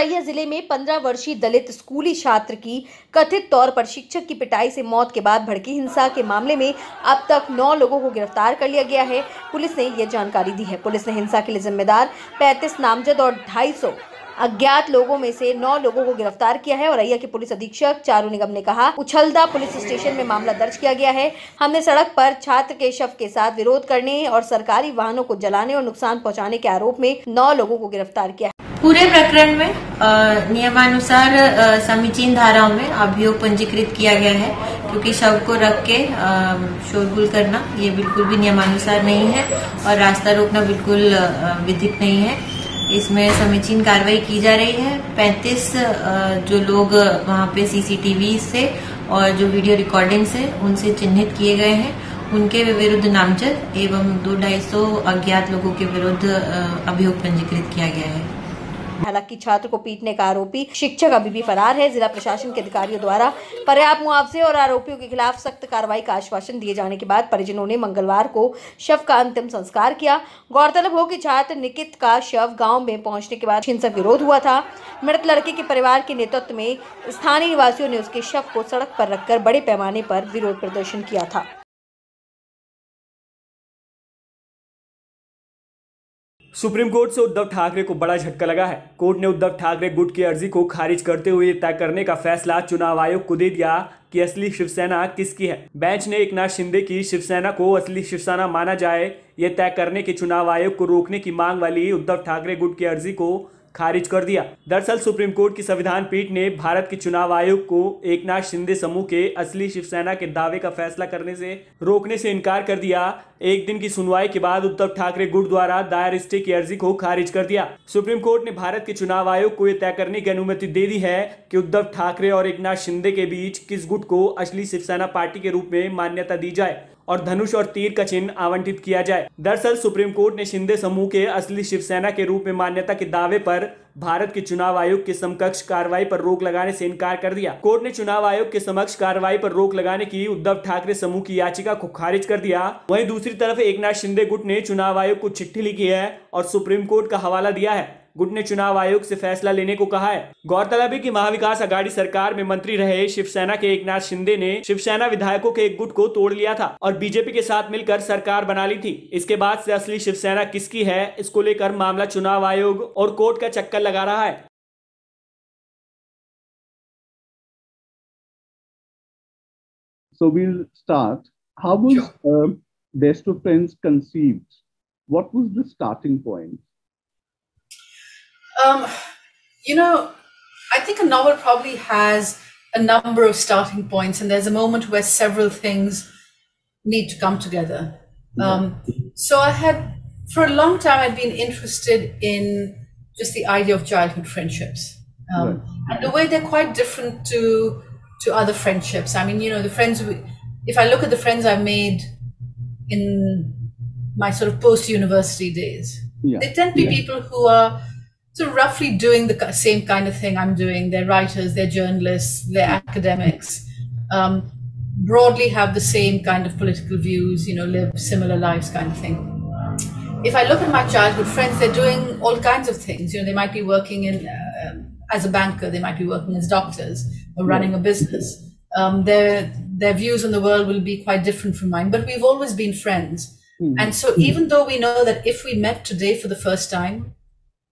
औरैया ज़िले में 15 वर्षीय दलित स्कूली छात्र की कथित तौर पर शिक्षक की पिटाई से मौत के बाद भड़की हिंसा के मामले में अब तक 9 लोगों को गिरफ़्तार कर लिया गया है। पुलिस ने यह जानकारी दी है। पुलिस ने हिंसा के लिए जिम्मेदार 35 नामजद और 250 अज्ञात लोगों में से नौ लोगों को गिरफ़्तार किया है। औरैया के पुलिस अधीक्षक चारू निगम ने कहा, उछलदा पुलिस स्टेशन में मामला दर्ज किया गया है। हमने सड़क पर छात्र के शव के साथ विरोध करने और सरकारी वाहनों को जलाने और नुकसान पहुँचाने के आरोप में नौ लोगों को गिरफ़्तार किया है। पूरे प्रकरण में नियमानुसार समीचीन धाराओं में अभियोग पंजीकृत किया गया है, क्योंकि शव को रख के शोरगुल करना, ये बिल्कुल भी नियमानुसार नहीं है और रास्ता रोकना बिल्कुल विधिक नहीं है। इसमें समीचीन कार्रवाई की जा रही है। 35 जो लोग वहाँ पे सीसीटीवी से और जो वीडियो रिकॉर्डिंग से उनसे चिन्हित किए गए हैं। उनके विरुद्ध नामजद एवं दो ढाई अज्ञात लोगों के विरुद्ध अभियोग पंजीकृत किया गया है। हालाँकि छात्र को पीटने का आरोपी शिक्षक अभी भी फरार है। जिला प्रशासन के अधिकारियों द्वारा पर्याप्त मुआवजे और आरोपियों के खिलाफ सख्त कार्रवाई का आश्वासन दिए जाने के बाद परिजनों ने मंगलवार को शव का अंतिम संस्कार किया। गौरतलब हो कि छात्र निकित का शव गाँव में पहुँचने के बाद हिंसक विरोध हुआ था। मृत लड़के के परिवार के नेतृत्व में स्थानीय निवासियों ने उसके शव को सड़क पर रखकर बड़े पैमाने पर विरोध प्रदर्शन किया था। सुप्रीम कोर्ट से उद्धव ठाकरे को बड़ा झटका लगा है। कोर्ट ने उद्धव ठाकरे गुट की अर्जी को खारिज करते हुए तय करने का फैसला चुनाव आयोग को दे दिया कि असली शिवसेना किसकी है। बेंच ने एक नाथ शिंदे की शिवसेना को असली शिवसेना माना जाए। यह तय करने के चुनाव आयोग को रोकने की मांग वाली उद्धव ठाकरे गुट की अर्जी को खारिज कर दिया। दरअसल सुप्रीम कोर्ट की संविधान पीठ ने भारत के चुनाव आयोग को एकनाथ शिंदे समूह के असली शिवसेना के दावे का फैसला करने से रोकने से इनकार कर दिया। एक दिन की सुनवाई के बाद उद्धव ठाकरे गुट द्वारा दायर स्टे की अर्जी को खारिज कर दिया। सुप्रीम कोर्ट ने भारत के चुनाव आयोग को यह तय करने की अनुमति दे दी है कि उद्धव ठाकरे और एकनाथ शिंदे के बीच किस गुट को असली शिवसेना पार्टी के रूप में मान्यता दी जाए। और धनुष और तीर का चिन्ह आवंटित किया जाए। दरअसल, सुप्रीम कोर्ट ने शिंदे समूह के असली शिवसेना के रूप में मान्यता के दावे पर भारत के चुनाव आयोग के समकक्ष कार्रवाई पर रोक लगाने से इनकार कर दिया। कोर्ट ने चुनाव आयोग के समक्ष कार्रवाई पर रोक लगाने की उद्धव ठाकरे समूह की याचिका को खारिज कर दिया। वहीं दूसरी तरफ़, एकनाथ शिंदे गुट ने चुनाव आयोग को चिट्ठी लिखी है और सुप्रीम कोर्ट का हवाला दिया है। गुट ने चुनाव आयोग से फैसला लेने को कहा है गौरतलब है कि महाविकास अघाड़ी सरकार में मंत्री रहे शिवसेना के एकनाथ शिंदे ने शिवसेना विधायकों के एक गुट को तोड़ लिया था और बीजेपी के साथ मिलकर सरकार बना ली थी इसके बाद से असली शिवसेना किसकी है इसको लेकर मामला चुनाव आयोग और कोर्ट का चक्कर लगा रहा है So we'll start. How was uh, Best of Friends conceived? What was the starting point? Um, you know, I think a novel probably has a number of starting points, and there's a moment where several things need to come together. Um, so I had, for a long time, I'd been interested in just the idea of childhood friendships, um, and the way they're quite different to to other friendships. I mean, you know, the friends. We, if I look at the friends I've made in my sort of post-university days, Yeah. they tend to be Yeah. people who are of roughly doing the same kind of thing I'm doing. They're writers, they're journalists, they're academics, um, broadly have the same kind of political views, you know, live similar lives kind of thing. If I look at my childhood friends, they're doing all kinds of things. You know, they might be working in uh, as a banker, they might be working as doctors or running a business. Um, their their views on the world will be quite different from mine, but we've always been friends. And so, even though we know that if we met today for the first time,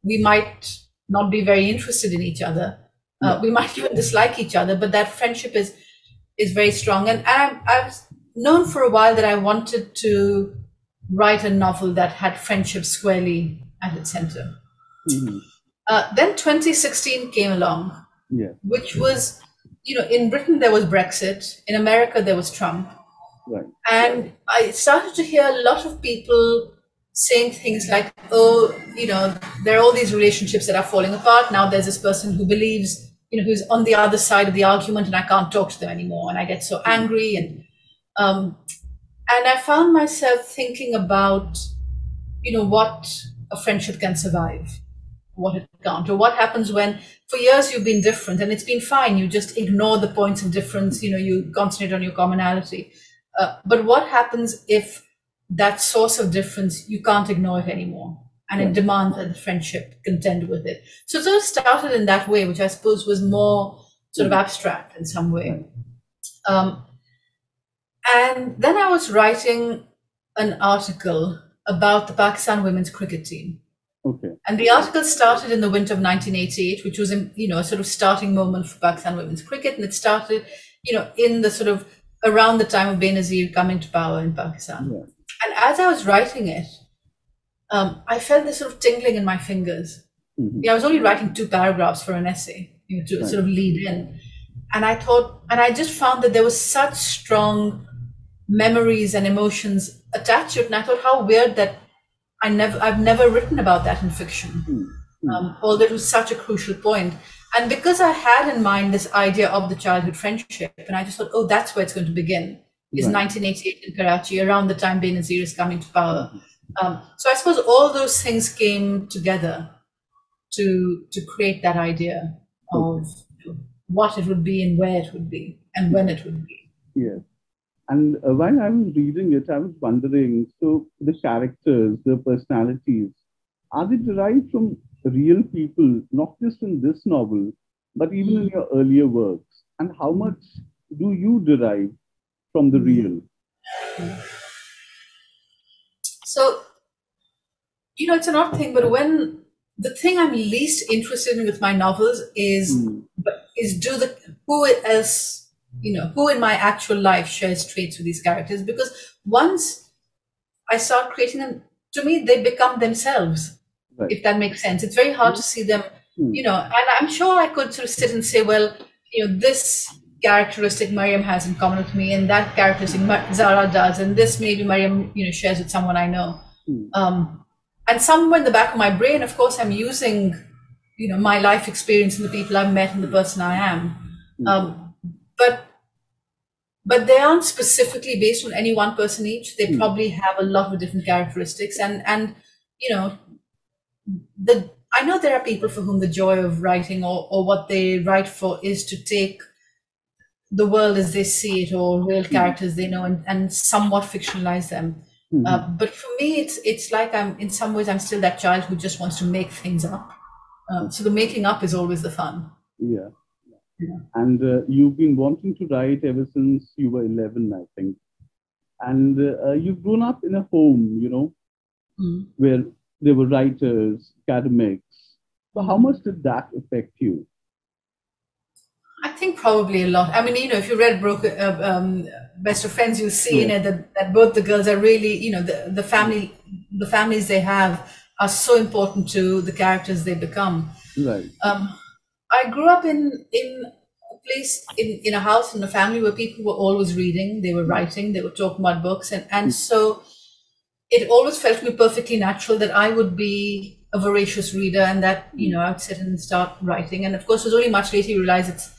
we might not be very interested in each other. Uh, we might even dislike each other, but that friendship is is very strong. And I, I've known for a while that I wanted to write a novel that had friendship squarely at its center. Mhm. Uh, then 2016 came along, Yeah, which was, you know, in Britain there was Brexit, in America there was Trump, right. and I started to hear a lot of people saying things like, oh, you know, there are all these relationships that are falling apart. Now there's this person who believes, you know, who's on the other side of the argument and I can't talk to them anymore. And I get so angry. And, um, and I found myself thinking about, you know, what a friendship can survive, what it can't, or what happens when for years you've been different and it's been fine. You just ignore the points of difference, you know, you concentrate on your commonality. Uh, but what happens if that source of difference you can't ignore it anymore and it demands that the friendship contend with it. So it sort of started in that way, which I suppose was more sort of abstract in some way. Um, and then I was writing an article about the Pakistan women's cricket team. Okay. And the article started in the winter of 1988, which was, you know, a sort of starting moment for Pakistan women's cricket. And it started, you know, in the sort of around the time of Benazir coming to power in Pakistan. Yeah. And as I was writing it, um, I felt this sort of tingling in my fingers. Mhm. Yeah, I was only writing two paragraphs for an essay, you know, to Right. sort of lead in. And I thought, and I just found that there was such strong memories and emotions attached to it. And I thought, how weird that I never, I've never written about that in fiction. Hmm. Um, although it was such a crucial point. And because I had in mind this idea of the childhood friendship, and I just thought, oh, that's where it's going to begin, is Right. 1988 in Karachi, around the time Benazir is coming to power. Um, so I suppose all those things came together to to create that idea of what it would be and where it would be and when it would be. Yes. And uh, while I was reading it, I was wondering so the characters, the personalities, are they derived from real people, not just in this novel, but even in your earlier works? And how much do you derive from the real? So, you know, it's an odd thing, but when the thing I'm least interested in with my novels is Hmm. is do the who else you know who in my actual life shares traits with these characters because once I start creating them, to me they become themselves. Right. If that makes sense, it's very hard to see them. Hmm. You know, and I'm sure I could sort of sit and say, well, you know, this characteristic Mariam has in common with me, and that characteristic Zara does, and this maybe Mariam, you know, shares with someone I know. Hmm. Um, and somewhere in the back of my brain, of course, I'm using, you know, my life experience and the people I've met and the person I am. Um, but but they aren't specifically based on any one person each. They Hmm. probably have a lot of different characteristics, and and you know, the I know there are people for whom the joy of writing or or what they write for is to take the world as they see it or real characters they know and, and somewhat fictionalize them. Mhm. Uh, but for me, it's it's like I'm in some ways I'm still that child who just wants to make things up. Um, so the making up is always the fun. Yeah. Yeah. And uh, you've been wanting to write ever since you were 11, I think. And uh, you've grown up in a home, you know, Mm. where there were writers, academics. So, how much did that affect you? I think probably a lot. I mean, you know, if you read Broken, uh, um, Best of Friends, you'll see in Yeah. it that, that both the girls are really, you know, the, the family, the families they have are so important to the characters they become. Right. Um, I grew up in in a place in, in a house in a family where people were always reading, they were writing, they were talking about books, and and so it always felt to me perfectly natural that I would be a voracious reader and that you know I would sit and start writing. And of course, it was only much later you realize it's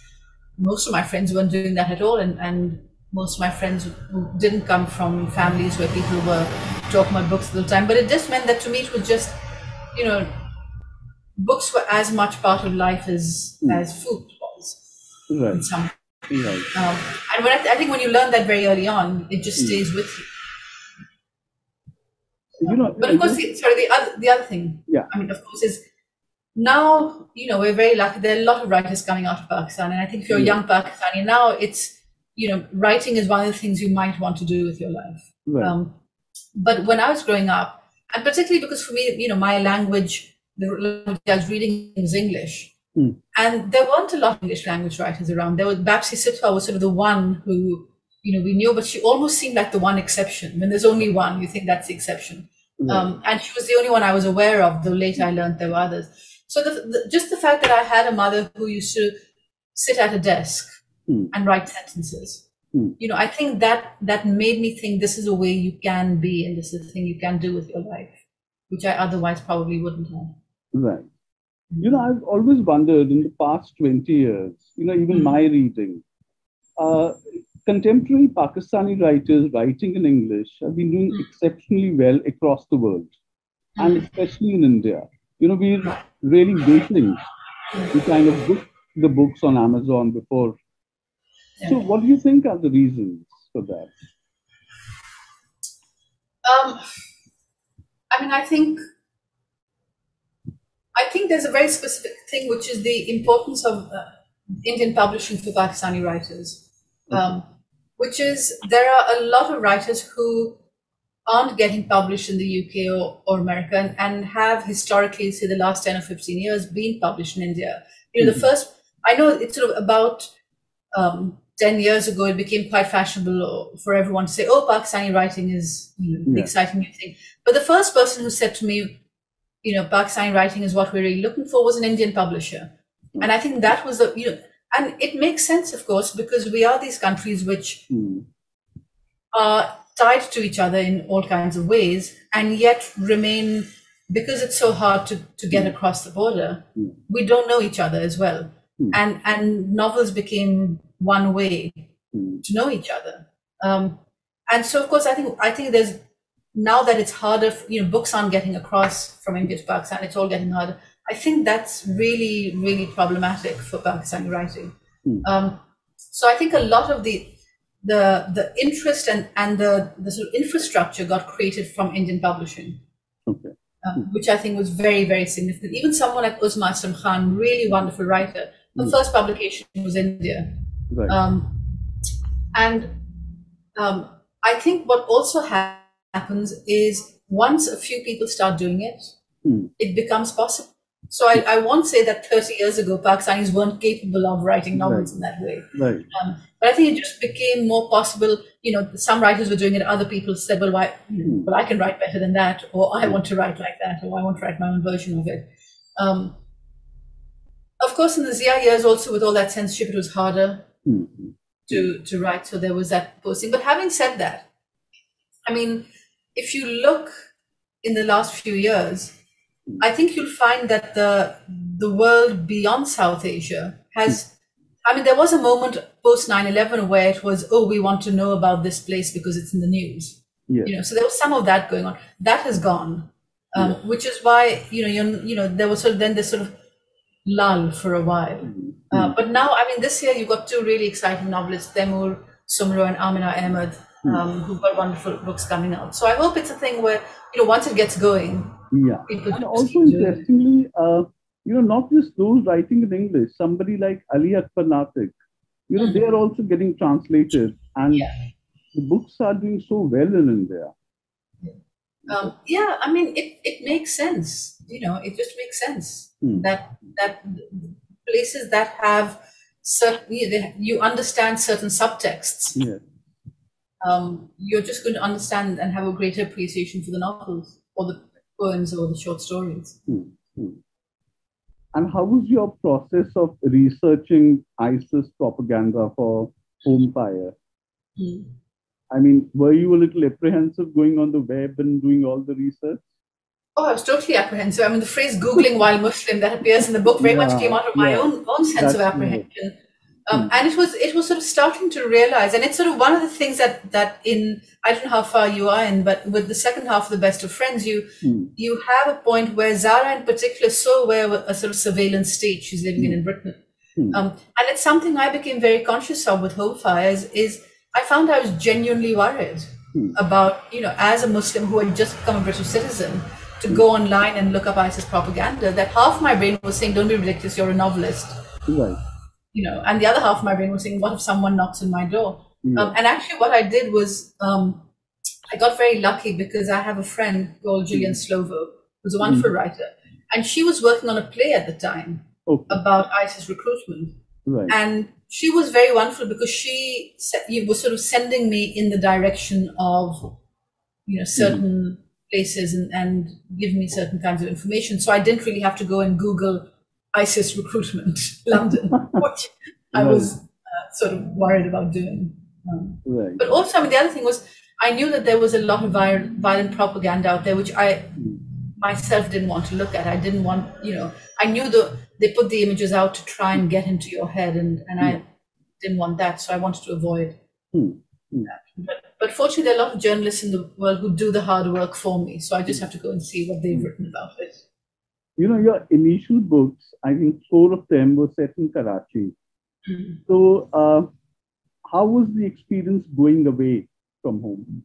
most of my friends weren't doing that at all, and and most of my friends who didn't come from families where people were talking about books all the time. But it just meant that to me it was just you know books were as much part of life as as food was in Right. some Right. um, and when I, I think when you learn that very early on it just stays with you You know, but of course the, sorry the other the other thing Yeah. i mean of course is now you know we're very lucky there are a lot of writers coming out of pakistan and i think if you're a young pakistani now it's you know writing is one of the things you might want to do with your life right. um, but when I was growing up, and particularly because for me, you know, my language, the language I was reading was English, Hmm. and there weren't a lot of English language writers around. There was Bapsi Sidhwa was sort of the one who, you know, we knew, but she almost seemed like the one exception. When there's only one, you think that's the exception. Um, and she was the only one I was aware of, though later I learned there were others. So the, the, just the fact that I had a mother who used to sit at a desk Hmm. and write sentences, Hmm. you know, I think that that made me think this is a way you can be and this is a thing you can do with your life, which I otherwise probably wouldn't have. Right. You know, I've always wondered in the past 20 years, you know, even Mm. my reading, uh, contemporary Pakistani writers writing in English have been doing Mm. exceptionally well across the world, and Mm. especially in India. You know, we're really waiting to kind of book the books on Amazon before. So, what do you think are the reasons for that? Um, I mean, I think I think there's a very specific thing, which is the importance of uh, Indian publishing for Pakistani writers, um, which is there are a lot of writers who aren't getting published in the UK or, or America and, and have historically, say, the last 10 or 15 years been published in India. You know, the first, I know it's sort of about um, 10 years ago, it became quite fashionable for everyone to say, oh, Pakistani writing is you know, the exciting new thing. But the first person who said to me, you know, Pakistani writing is what we're really looking for was an Indian publisher. And I think that was the, you know, and it makes sense, of course, because we are these countries which Hmm. are tied to each other in all kinds of ways and yet remain because it's so hard to, to get across the border Mm. we don't know each other as well Mm. and and novels became one way Hmm. to know each other um, and so of course i think i think there's now that it's harder you know books aren't getting across from india to pakistan it's all getting harder i think that's really really problematic for pakistani writing Mm. um, so i think a lot of the the the interest and and the the sort of infrastructure got created from indian publishing Okay. um, which I think was very, very significant. Even someone like Uzma Aslam Khan, really wonderful writer, her Mm. first publication was India. Right. Um, and um, I think what also ha- happens is once a few people start doing it, Hmm. it becomes possible. So I, I won't say that 30 years ago Pakistanis weren't capable of writing novels Right. in that way. right. Um, but I think it just became more possible. You know, some writers were doing it. Other people said, "Well, why? Hmm. well, I can write better than that, or I want to write like that, or I want to write my own version of it." Um, of course, in the Zia years, also with all that censorship, it was harder Hmm. to to write. So there was that posting. But having said that, I mean, if you look in the last few years, I think you'll find that the the world beyond South Asia has. I mean, there was a moment post 9/11 where it was, oh, we want to know about this place because it's in the news. Yes. You know, so there was some of that going on. That has gone, um, which is why you know, you you know, there was sort of then this sort of lull for a while. Hmm. Uh, but now, I mean, this year you got two really exciting novelists, Taymour Soomro and Aamina Ahmad, um, who've got wonderful books coming out. So I hope it's a thing where, you know, once it gets going, Yeah. And also keep doing it. interestingly, uh, you know, not just those writing in English, somebody like Ali Akbar Natiq, you know, they are also getting translated and Yeah. the books are doing so well in India. Um, yeah, I mean, it, it makes sense. You know, it just makes sense Hmm. that that places that have certain, you, you understand certain subtexts, Yes. um, you're just going to understand and have a greater appreciation for the novels or the poems or the short stories. Hmm. Hmm. And how was your process of researching ISIS propaganda for Home Fire? Hmm. I mean, were you a little apprehensive going on the web and doing all the research? Oh, I was totally apprehensive. I mean, the phrase "googling while Muslim" that appears in the book very much came out of my yeah. own own sense of apprehension, um, and it was it was sort of starting to realize, and it's sort of one of the things that that in I don't know how far you are in, but with the second half of the Best of Friends, you Hmm. you have a point where Zara, in particular, is so aware of a sort of surveillance state she's living in in Britain, Hmm. um, and it's something I became very conscious of with Home Fires. Is I found I was genuinely worried Hmm. about you know as a Muslim who had just become a British citizen to go online and look up ISIS propaganda. That half my brain was saying, "Don't be ridiculous, you're a novelist," Right. You know, and the other half of my brain was saying, "What if someone knocks on my door?" Yeah. Um, and actually, what I did was um, I got very lucky because I have a friend called Gillian Slovo, who's a wonderful writer, and she was working on a play at the time Okay. about ISIS recruitment, Right. and she was very wonderful because she was sort of sending me in the direction of you know certain places and, and give me certain kinds of information. So I didn't really have to go and Google ISIS recruitment London, which I was uh, sort of worried about doing. Um, Right. but also, I mean, the other thing was I knew that there was a lot of violent, violent propaganda out there, which I myself didn't want to look at. I didn't want, you know, I knew the they put the images out to try and get into your head, and and I didn't want that, so I wanted to avoid Hmm. Hmm. that. But, but fortunately, there are a lot of journalists in the world who do the hard work for me, so I just have to go and see what they've written about it. You know, your initial books, I think four of them were set in Karachi. Mm. So, uh, how was the experience going away from home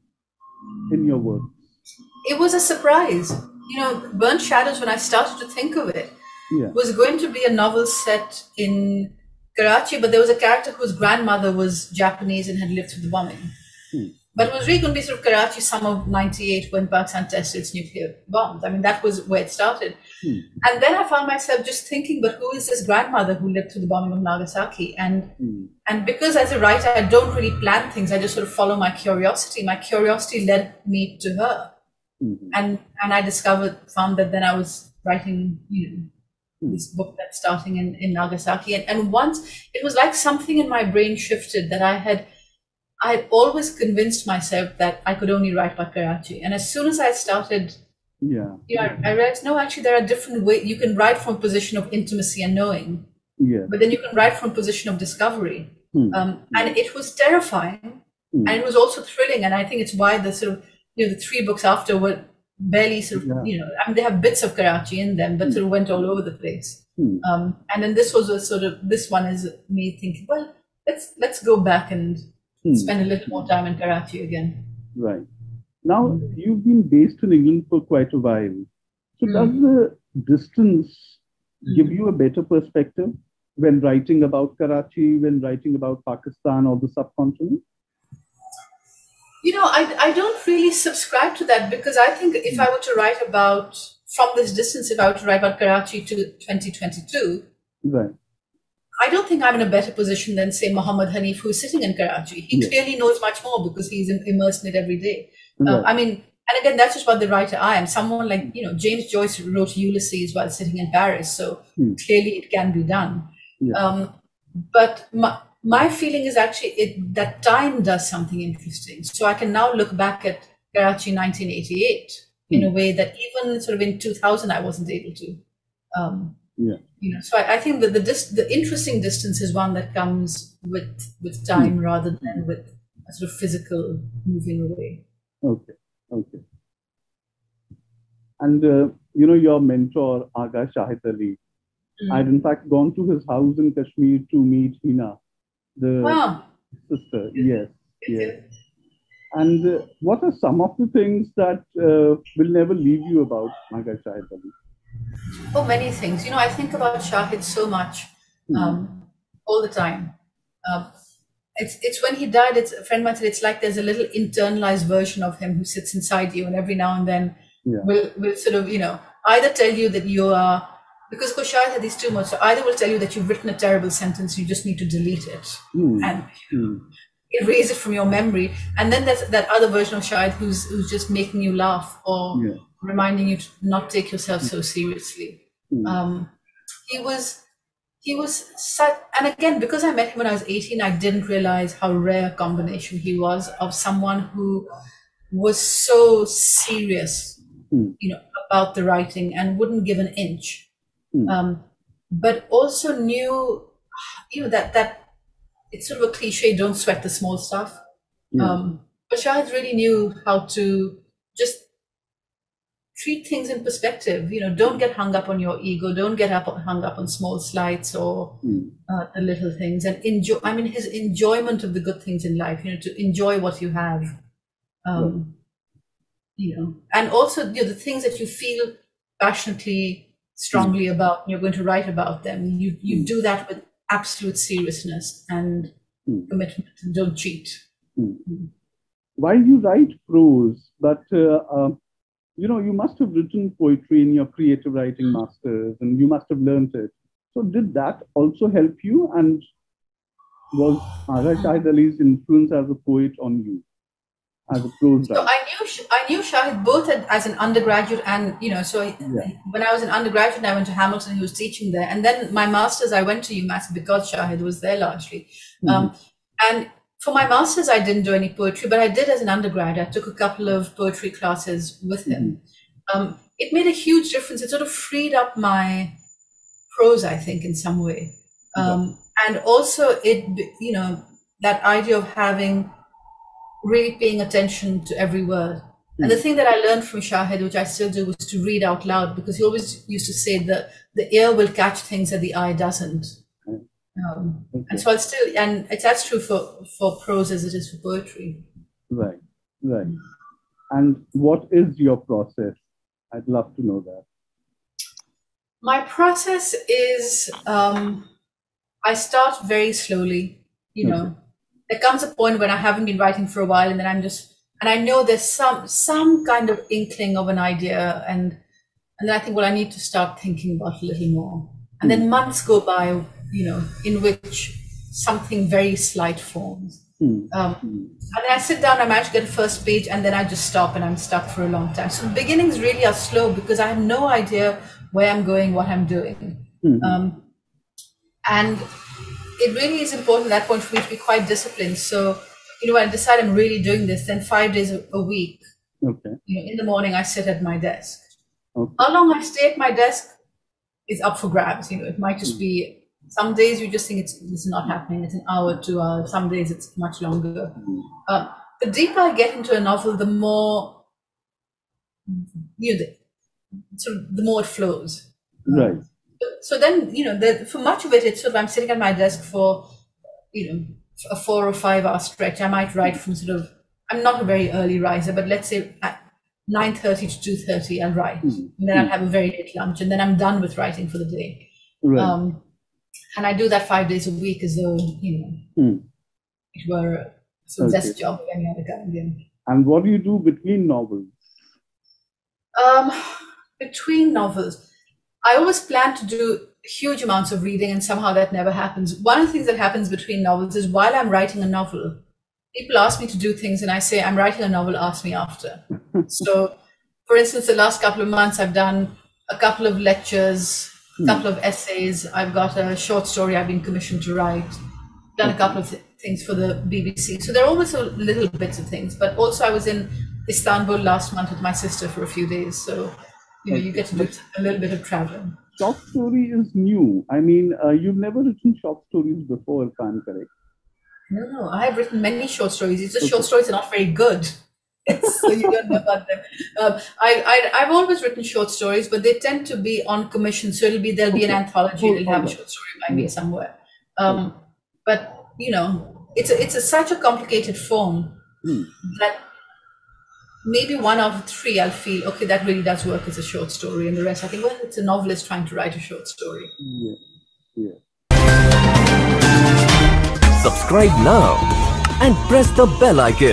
in your work? It was a surprise. You know, Burnt Shadows, when I started to think of it, Yeah. was going to be a novel set in Karachi, but there was a character whose grandmother was Japanese and had lived through the bombing. Hmm. But it was really going to be sort of Karachi summer of 98 when Pakistan tested its nuclear bombs. I mean, that was where it started. Hmm. And then I found myself just thinking, but who is this grandmother who lived through the bombing of Nagasaki? And Hmm. and because as a writer, I don't really plan things, I just sort of follow my curiosity. My curiosity led me to her. Mhm. And and I discovered, found that then I was writing, you know, Hmm. this book that's starting in, in Nagasaki. And, and once it was like something in my brain shifted that I had I had always convinced myself that I could only write about Karachi. And as soon as I started, Yeah. you know, I, I realized no, actually there are different ways you can write from a position of intimacy and knowing, Yeah. but then you can write from a position of discovery. Hmm. Um, and it was terrifying Hmm. and it was also thrilling. And I think it's why the sort of you know the three books after were barely sort of Yeah. you know I mean they have bits of Karachi in them, but sort of went all over the place. Hmm. Um, and then this was a sort of this one is me thinking, well, let's let's go back and Hmm. spend a little more time in Karachi again. Right. Now, you've been based in England for quite a while. So, does Mm. the distance give Mm. you a better perspective when writing about Karachi, when writing about Pakistan or the subcontinent? You know, I, I don't really subscribe to that because I think if I were to write about, from this distance, if I were to write about Karachi to 2022, Right. I don't think I'm in a better position than, say, Mohammed Hanif, who's sitting in Karachi. He Yeah. clearly knows much more because he's im- immersed in it every day. Uh. I mean, and again, that's just what the writer I am. Someone like, you know, James Joyce wrote Ulysses while sitting in Paris. So Hmm. clearly it can be done. Yeah. Um, but my, my feeling is actually it, that time does something interesting. So I can now look back at Karachi 1988 in Hmm. a way that even sort of in 2000 I wasn't able to. Um, Yeah. you know, so I, I think that the dis- the interesting distance is one that comes with with time rather than with a sort of physical moving away. Okay. Okay. And, uh, you know, your mentor, Agha Shahid Ali, Mm. I'd in fact gone to his house in Kashmir to meet Hina, the Wow. sister. Yes. Yes. And uh, what are some of the things that uh, will never leave you about Agha Shahid Ali? Oh, many things. You know, I think about Shahid so much, um, all the time. Um, it's it's when he died. It's a friend of mine said it's like there's a little internalized version of him who sits inside you, and every now and then Yeah. will will sort of you know either tell you that you are because Shahid had these two modes. So either will tell you that you've written a terrible sentence, you just need to delete it Hmm. and Hmm. erase it from your memory, and then there's that other version of Shahid who's who's just making you laugh or Yeah. Reminding you to not take yourself so seriously. Hmm. Um, he was he was such and again because i met him when i was 18 i didn't realize how rare a combination he was of someone who was so serious Hmm. you know about the writing and wouldn't give an inch Hmm. um, but also knew you know that that it's sort of a cliche don't sweat the small stuff Yeah. um, but Shahid really knew how to just treat things in perspective. You know, don't get hung up on your ego. Don't get up hung up on small slights or Hmm. uh, the little things. And enjoy. I mean, his enjoyment of the good things in life. You know, to enjoy what you have. Um, You know, and also you know the things that you feel passionately, strongly about. And you're going to write about them. You you do that with absolute seriousness and Hmm. commitment. And don't cheat. While you write prose, but uh, uh, you know, you must have written poetry in your creative writing masters, and you must have learned it. So, did that also help you? And was Shahid Ali's influence as a poet on you, as a prose writer? So? I knew I knew Shahid both as an undergraduate and you know so Yeah. when I was an undergraduate I went to Hamilton he was teaching there and then my masters I went to UMass because Shahid was there largely um, and for my masters I didn't do any poetry but I did as an undergrad. I took a couple of poetry classes with him um, it made a huge difference. It sort of freed up my prose I think in some way. Um, and also it you know that idea of having really paying attention to every word. And the thing that I learned from Shahid, which I still do, was to read out loud because he always used to say that the ear will catch things that the eye doesn't. Um, and so I still, and it's as true for, for prose as it is for poetry. Right, right. And what is your process? I'd love to know that. My process is um, I start very slowly. You know, there comes a point when I haven't been writing for a while, and then I'm just and I know there's some some kind of inkling of an idea, and and then I think, well, I need to start thinking about it a little more. And then months go by, you know, in which something very slight forms. Hmm. Um, and then I sit down, I manage to get first page, and then I just stop and I'm stuck for a long time. So the beginnings really are slow because I have no idea where I'm going, what I'm doing. Mhm. Um, and it really is important at that point for me to be quite disciplined. So, you know, when I decide I'm really doing this, then five days a, week, Okay. you know, in the morning I sit at my desk. Okay. How long I stay at my desk is up for grabs. You know, it might just be some days you just think it's it's not happening. It's an hour, two hours. Some days it's much longer. Uh, the deeper I get into a novel, the more you know, the, sort of the more it flows. Right. So then, you know, the, for much of it, it's sort of I'm sitting at my desk for, you know, a four or five hour stretch. I might write from sort of I'm not a very early riser, but let's say at nine thirty to two thirty, I'll write, Mhm. and then I'll have a very late lunch, and then I'm done with writing for the day. Right. Um, and I do that five days a week as though you know Hmm. it were a of Okay. job of any other kind. And what do you do between novels? Um, between novels, I always plan to do huge amounts of reading, and somehow that never happens. One of the things that happens between novels is while I'm writing a novel, people ask me to do things, and I say, I'm writing a novel, ask me after. so, for instance, the last couple of months, I've done a couple of lectures, a couple of essays. I've got a short story I've been commissioned to write, done a couple of th- things for the BBC. So there are always a little bits of things. But also, I was in Istanbul last month with my sister for a few days. So, you know, you get to do a little bit of traveling. Short story is new. I mean, uh, you've never written short stories before, if I'm correct. No, no, I have written many short stories. It's just short stories are not very good. so you don't know about them. Um, I, I, I've always written short stories, but they tend to be on commission. So it'll be there'll be an anthology. Hold- It'll have a short story by me somewhere. Um, but you know, it's a, it's a, such a complicated form Hmm. that maybe one out of three I'll feel okay that really does work as a short story, and the rest I think well it's a novelist trying to write a short story. Yeah. Yeah. Subscribe now and press the bell icon.